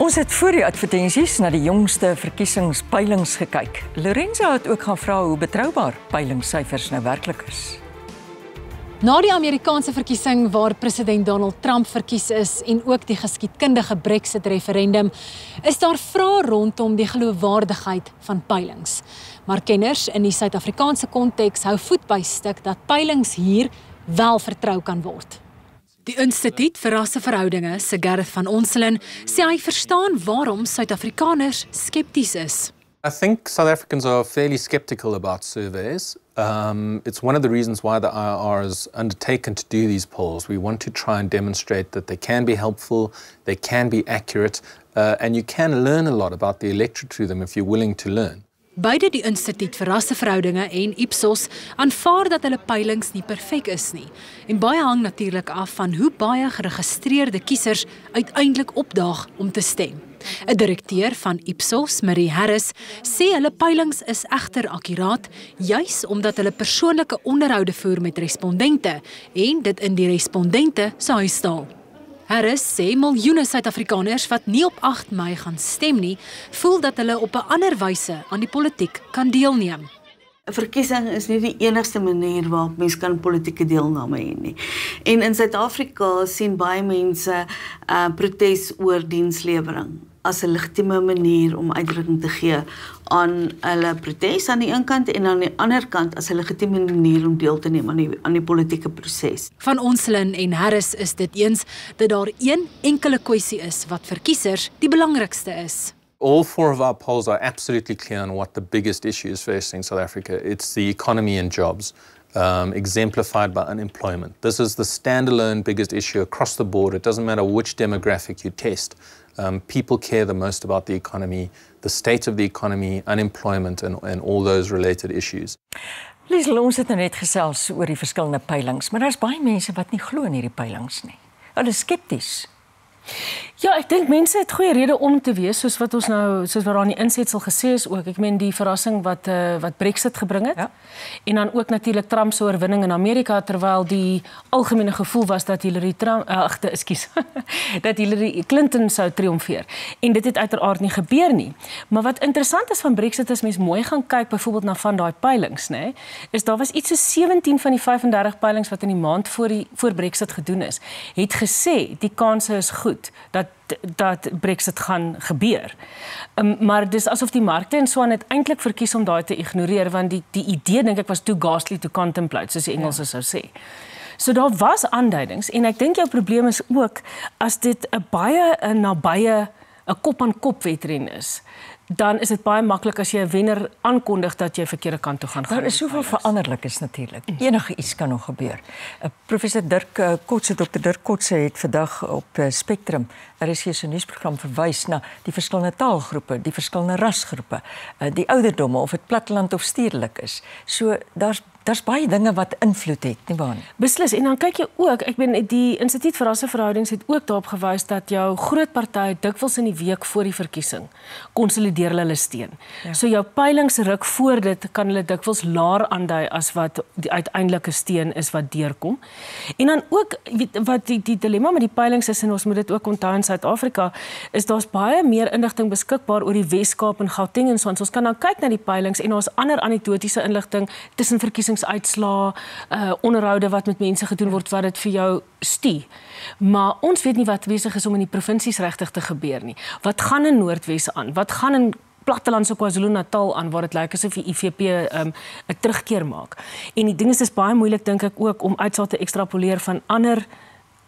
Ons het voor die advertensies na die jongste verkiesingspeilings gekyk. Lorenzo het ook gaan vra hoe betroubaar peilingssyfers nou werklik is. Na die Amerikaanse verkiesing waar president Donald Trump verkies is en ook die geskiedkundige Brexit referendum, is daar vrae rondom die geloofwaardigheid van peilings. Maar kenners in die Suid-Afrikaanse konteks hou voet by stuk dat peilings hier wel vertrou kan word. Die Instituut vir Rasseverhoudinge, se Gareth van Onselen, sê hy verstaan waarom Suid-Afrikaners skepties is. I think South Africans are fairly skeptical about surveys. Um, it's one of the reasons why the IR has undertaken to do these polls. We want to try and demonstrate that they can be helpful, they can be accurate, uh, and you can learn a lot about the electorate through them if you're willing to learn. Beide die Instituut vir Rasseverhoudinge en Ipsos aanvaar dat hulle peilings nie perfek is nie. En baie hang natuurlik af van hoe baie geregistreerde kiesers uiteindelik opdaag om te stem. 'n Direkteur van Ipsos, Marie Harris, sê hulle peilings is egter akkuraat juis omdat hulle persoonlike onderhoude voer met respondente en dit in die respondente se huistaal. Harris sê miljoene Suid-Afrikaners wat nie op 8 Mei gaan stem nie, voel dat hulle op 'n ander wyse aan die politiek kan deelneem. 'n Verkiesing is nie die enigste manier waarop mense kan politieke deelname hê nie. En in Suid-Afrika sien baie mense uh, protes oor dienslewering as 'n legitieme manier om uitdrukking te gee aan hulle protes aan die een kant en aan die ander kant as 'n legitieme manier om deel te neem aan die aan die politieke proses. Van Onslin en Harris is dit eens dat daar een enkele kwessie is wat vir kiesers die belangrikste is. All four of our polls are absolutely clear on what the biggest issue is facing South Africa. It's the economy and jobs. Um, exemplified by unemployment. This is the standalone biggest issue across the board. It doesn't matter which demographic you test. Um, people care the most about the economy, the state of the economy, unemployment, and, and all those related issues. Liesel, ons het nou net gesels oor die verskillende peilings, maar daar's baie mense wat nie glo in hierdie peilings nie. Hulle is skepties. Ja, ek dink mense het goeie rede om te wees soos wat ons nou soos wat daar in die insetsel gesê is ook. Ek meen die verrassing wat uh, wat Brexit gebring het. Ja. En dan ook natuurlik Trump se oorwinning in Amerika terwyl die algemene gevoel was dat Hillary Trump uh, ag, ekskuus, dat Hillary Clinton sou triomfeer. En dit het uiteraard nie gebeur nie. Maar wat interessant is van Brexit is mens mooi gaan kyk byvoorbeeld na van daai peilings, nê, is daar was iets so 17 van die 35 peilings wat in die maand voor die voor Brexit gedoen is, het gesê die kanse is goed dat dat Brexit gaan gebeur. Um, maar dis asof die markte en so aan het eintlik verkies om daai te ignoreer want die die idee dink ek was too ghastly to contemplate soos die Engelse ja. sou sê. So daar was aanduidings en ek dink jou probleem is ook as dit 'n baie 'n nabye 'n kop aan kop wedren is dan is dit baie maklik as jy 'n wenner aankondig dat jy verkeerde kant toe gaan gaan. Daar is soveel veranderlikes natuurlik. Enige iets kan nog gebeur. Uh, professor Dirk uh, Kotse, Dr Dirk Kotse het vandag op uh, Spectrum, hier 'n nuusprogram verwys na die verskillende taalgroepe, die verskillende rasgroepe, uh, die ouderdomme of dit platteland of stedelik is. So daar's daar's baie dinge wat invloed het, nie waar nie? Beslis. En dan kyk jy ook, ek ben die Instituut vir Rasseverhoudings het ook daarop gewys dat jou groot partye dikwels in die week voor die verkiesing konsolideer hulle steun. Ja. So jou peilings ruk voor dit kan hulle dikwels laer aandui as wat die uiteindelike steun is wat deurkom. En dan ook wat die die dilemma met die peilings is en ons moet dit ook onthou in Suid-Afrika is daar's baie meer inligting beskikbaar oor die Wes-Kaap en Gauteng en so ons kan dan kyk na die peilings en ons ander anekdotiese inligting tussen verkiesings verkiesingsuitslae, uh onderhoude wat met mense gedoen word wat dit vir jou stie. Maar ons weet nie wat besig is om in die provinsies regtig te gebeur nie. Wat gaan in Noordwes aan? Wat gaan in platteland so KwaZulu-Natal aan waar dit lyk asof die IFP um 'n terugkeer maak. En die ding is dis baie moeilik dink ek ook om uitsaai te ekstrapoleer van ander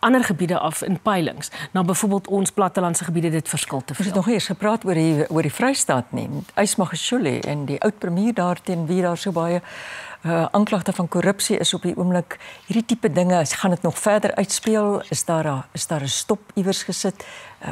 ander gebiede af in peilings. Nou byvoorbeeld ons plattelandse gebiede dit verskil te veel. Ons het nog eers gepraat oor die oor die Vrystaat nie. Ysmagashule en die oud premier daar teen wie daar so baie uh, aanklagte van korrupsie is op die oomblik. Hierdie tipe dinge, gaan dit nog verder uitspeel? Is daar a, is daar 'n stop iewers gesit?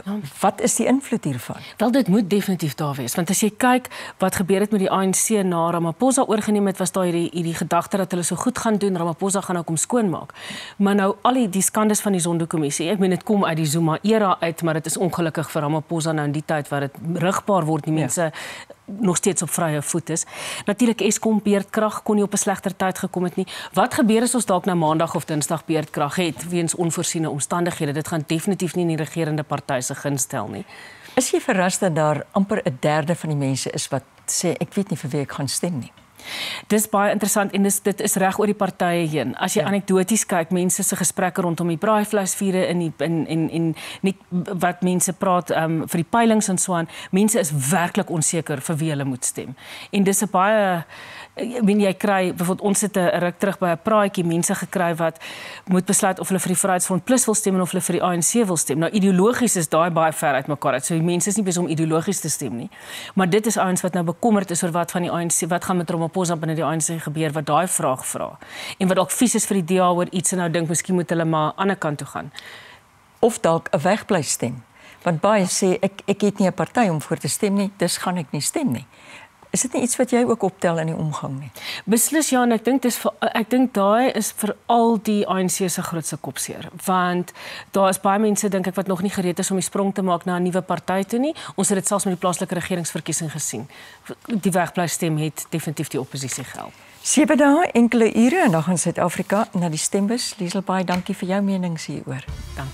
Uh, wat is die invloed hiervan? Wel dit moet definitief daar wees want as jy kyk wat gebeur het met die ANC na Ramaphosa oorgeneem het was daar hierdie hierdie gedagte dat hulle so goed gaan doen Ramaphosa gaan nou kom skoonmaak. Maar nou al die, die skandes van die Zondo-kommissie, ek meen dit kom uit die Zuma era uit, maar dit is ongelukkig vir Ramaphosa nou in die tyd wat dit rigbaar word die ja. mense ja nog steeds op vrye voet is. Natuurlik Eskom beerdkrag kon nie op 'n slegter tyd gekom het nie. Wat gebeur as ons dalk nou maandag of dinsdag beerdkrag het weens onvoorsiene omstandighede? Dit gaan definitief nie in die regerende party se gunstel nie. Is jy verras dat daar amper 'n derde van die mense is wat sê ek weet nie vir wie ek gaan stem nie? Dis baie interessant en dis dit is reg oor die partye heen. As jy ja. anekdoties kyk, mense se gesprekke rondom die braaivleisvure in die in en en nie wat mense praat um, vir die peilings en so aan, mense is werklik onseker vir wie hulle moet stem. En dis 'n baie wen jy kry byvoorbeeld ons het 'n ruk terug by 'n praatjie mense gekry wat moet besluit of hulle vir die Vryheidsfront Plus wil stem of hulle vir die ANC wil stem. Nou ideologies is daai baie ver uit mekaar uit. So die mense is nie besig om ideologies te stem nie. Maar dit is ouens wat nou bekommerd is oor wat van die ANC, wat gaan met Ramaphosa binne die ANC gebeur wat daai vraag vra. En wat dalk vies is vir die DA oor iets en nou dink miskien moet hulle maar aan die ander kant toe gaan. Of dalk 'n wegbly stem. Want baie sê ek ek het nie 'n party om voor te stem nie, dis gaan ek nie stem nie. Is dit nie iets wat jy ook optel in die omgang nie? Beslis ja, en ek dink dis vir, ek dink daai is vir al die ANC se grootste kopseer, want daar is baie mense dink ek wat nog nie gereed is om die sprong te maak na 'n nuwe party toe nie. Ons het dit selfs met die plaaslike regeringsverkiesing gesien. Die wegbly stem het definitief die oppositie gehelp. Sewe dae, enkele ure en dan gaan Suid-Afrika na die stembus. Liesel baie dankie vir jou menings hieroor. Dankie.